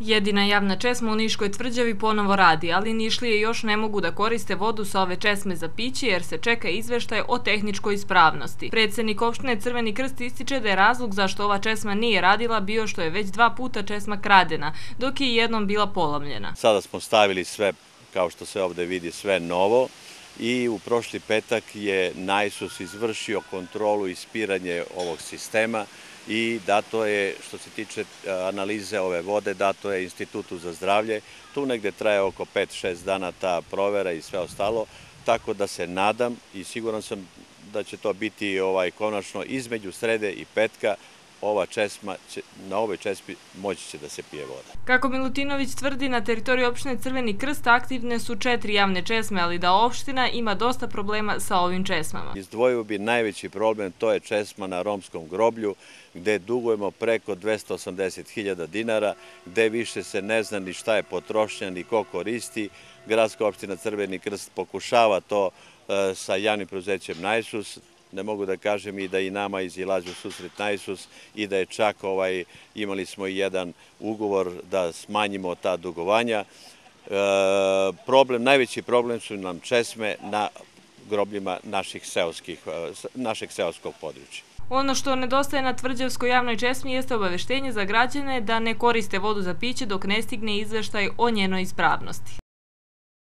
Jedina javna česma u Niškoj tvrđavi ponovo radi, ali Nišlije još ne mogu da koriste vodu sa ove česme za piće jer se čeka izveštaj o tehničkoj ispravnosti. Predsednik opštine Crveni krst ističe da je razlog zašto ova česma nije radila bio što je već dva puta česma kradena, dok je jednom bila polomljena. Sada smo stavili sve, kao što se ovde vidi, sve novo i u prošli petak je Najsus izvršio kontrolu i ispiranje ovog sistema i dato je, što se tiče analize ove vode, dato je Institutu za zdravlje. Tu negde traje oko 5-6 dana ta provera i sve ostalo, tako da se nadam i siguran sam da će to biti ovaj konačno između srede i petka ova česma, na ovoj česmi moći će da se pije voda. Kako Milutinović tvrdi, na teritoriji opštine Crveni krst aktivne su četiri javne česme, ali da opština ima dosta problema sa ovim česmama. Izdvojio bi najveći problem, to je česma na romskom groblju, gde dugujemo preko 280.000 dinara, gde više se ne zna ni šta je potrošnja, ni ko koristi. Gradska opština Crveni krst pokušava to e, sa javnim preuzećem Najsus, ne mogu da kažem i da i nama izilazi u susret na Isus i da je čak ovaj, imali smo i jedan ugovor da smanjimo ta dugovanja. E, problem, najveći problem su nam česme na grobljima naših seoskih, e, našeg seoskog područja. Ono što nedostaje na tvrđavskoj javnoj česmi jeste obaveštenje za građane da ne koriste vodu za piće dok ne stigne izveštaj o njenoj ispravnosti.